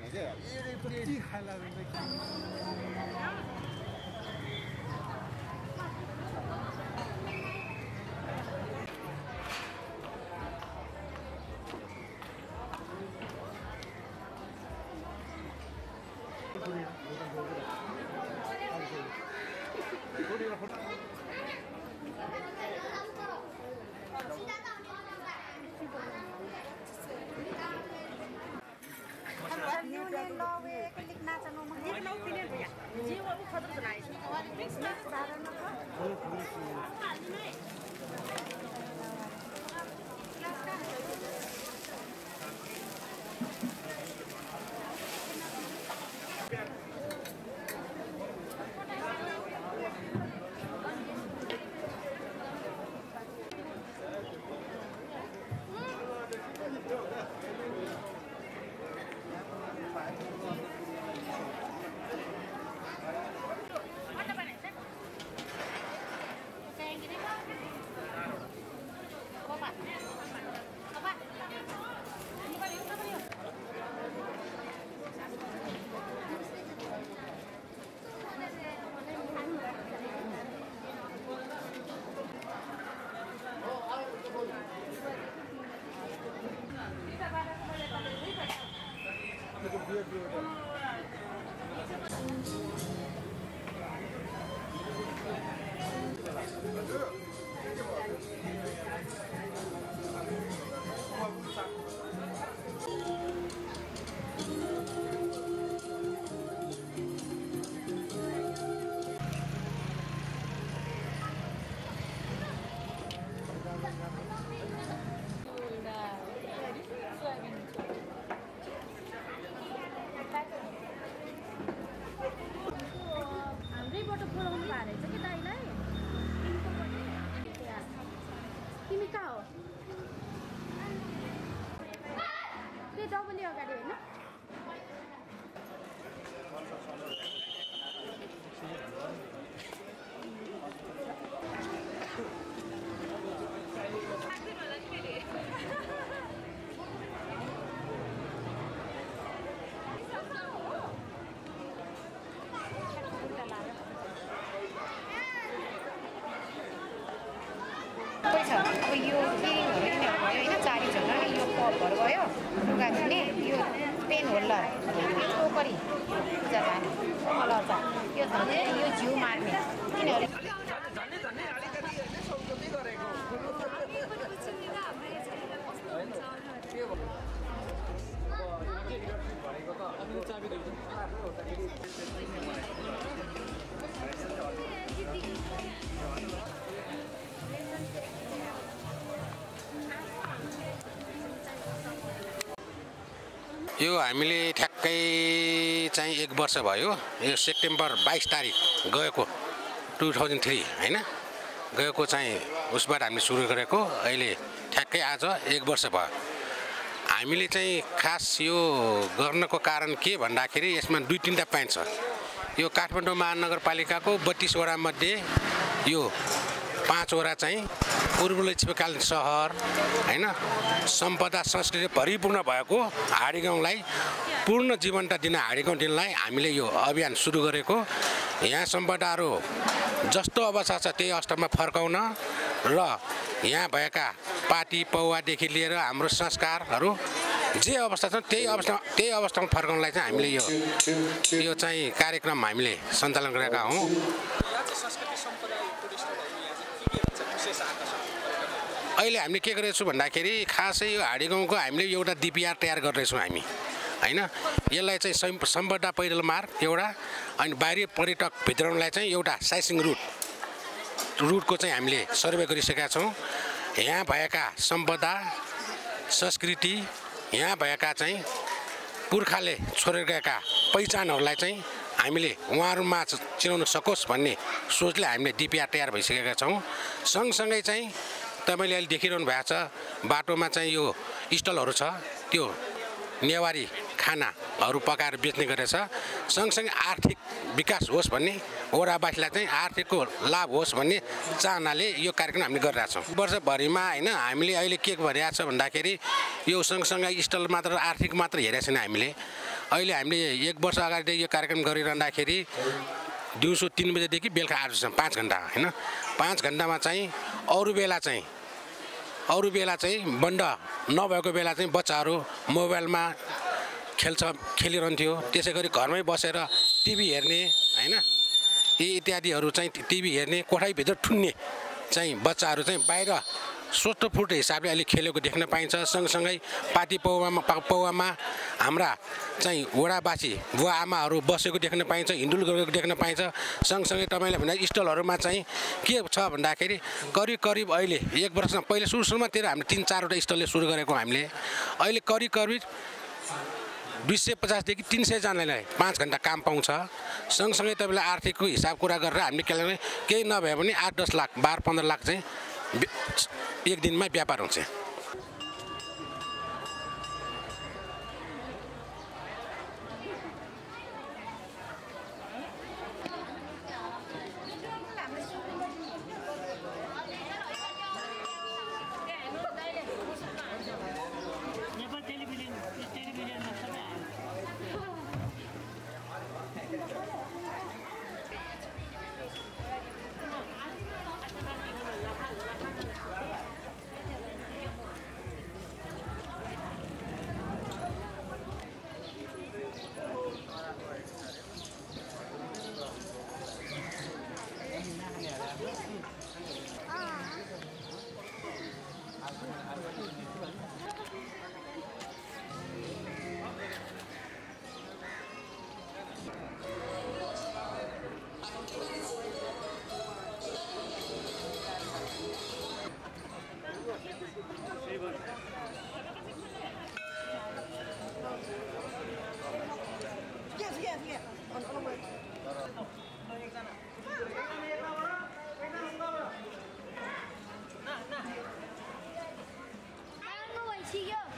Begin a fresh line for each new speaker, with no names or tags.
भने क्या?
के
Thank you. कपहरू भयो लुगा धुने यो पेन होल्डर यो टोकरी पूजा जाने कमल अचार यो यो जिउ मार्ने यिनीहरू
यो हामीले ठ्याक्कै चाहिँ एक वर्ष भयो यो सेप्टेम्बर बाइस तारिक गएको टु थाउजन्ड थ्री होइन? गएको चाहिँ उसबाट हामीले सुरु गरेको अहिले ठ्याक्कै आज एक वर्ष भयो। हामीले चाहिँ खास यो गर्नको कारण के भन्दाखेरि यसमा दुई तिनवटा पोइन्ट छ यो काठमाडौँ महानगरपालिकाको बत्तिसवटा मध्ये यो पाँचवटा चाहिँ पूर्व लक्ष्मीकालीन सहर होइन? सम्पदा संस्कृति परिपूर्ण भएको हाडी गाउँलाई पूर्ण जीवनता दिन हाडी गाउँ दिनलाई हामीले यो अभियान सुरु गरेको। यहाँ सम्पदाहरू जस्तो अवस्था छ त्यही अवस्थामा फर्काउन र यहाँ भएका पार्टी पौवादेखि लिएर हाम्रो संस्कारहरू जे अवस्था छ त्यही अवस्था त्यही अवस्थामा फर्काउनलाई चाहिँ हामीले यो यो चाहिँ कार्यक्रम हामीले सञ्चालन गरेका हौँ। अहिले हामीले के गरेको छौँ भन्दाखेरि खासै यो हाडी गाउँको हामीले एउटा डिपिआर तयार गरिरहेछौँ हामी होइन? यसलाई चाहिँ सम् सम्पदा पैदल मार्ग एउटा अनि बाहिरी पर्यटक भित्राउनलाई चाहिँ एउटा साइसिङ रुट रुटको चाहिँ हामीले सर्वे गरिसकेका छौँ। यहाँ भएका सम्पदा संस्कृति यहाँ भएका चाहिँ पुर्खाले छोडेर गएका पहिचानहरूलाई चाहिँ हामीले उहाँहरूमा चिनाउन सकोस् भन्ने सोचले हामीले डिपिआर तयार भइसकेका छौँ। सँगसँगै चाहिँ तपाईँले अहिले देखिरहनु भएको छ बाटोमा चाहिँ यो स्टलहरू छ त्यो नेवारी खानाहरू पकाएर बेच्ने गरेछ। सँगसँगै आर्थिक विकास होस् भन्ने वडावासीलाई चाहिँ आर्थिकको लाभ होस् भन्ने चाहनाले यो कार्यक्रम हामीले गरिरहेछौँ। वर्षभरिमा होइन हामीले अहिले के भइरहेको छ भन्दाखेरि यो सँगसँगै स्टल मात्र आर्थिक मात्र हेरेको छैन हामीले। अहिले हामीले एक वर्ष अगाडि यो कार्यक्रम गरिरहँदाखेरि दिउँसो तिन बजेदेखि बेलुका आठ बजीसम्म पाँच घन्टा होइन? पाँच घन्टामा चाहिँ अरू बेला चाहिँ अरू बेला चाहिँ बन्द नभएको बेला चाहिँ बच्चाहरू मोबाइलमा खेल्छ खेलिरहन्थ्यो। त्यसै गरी घरमै बसेर टिभी हेर्ने होइन? यी इत्यादिहरू चाहिँ टिभी हेर्ने कोठाभित्र ठुन्ने चाहिँ बच्चाहरू चाहिँ बाहिर सोटो फुटो हिसाबले अहिले खेलेको देख्न पाइन्छ। सँगसँगै पाती पौवामा पा- पौवामा हाम्रा चाहिँ वडावासी बुवा आमाहरू बसेको देख्न पाइन्छ हिन्डुल गरेको देख्न पाइन्छ। सँगसँगै तपाईँले भने स्टलहरूमा चाहिँ के छ भन्दाखेरि करिब करिब अहिले एक वर्षमा पहिले सुरु सुरुमातिर हामीले तिन चारवटा स्टलले सुरु गरेको हामीले। अहिले करिब करिब दुई सय पचासदेखि तिन सयजनालाई पाँच घन्टा काम पाउँछ। सँगसँगै तपाईँलाई आर्थिकको हिसाब कुरा गरेर हामीले के केही नभए पनि आठ दस लाख बाह्र पन्ध्र लाख चाहिँ एक दिनमा व्यापार हुन्छ।
See ya.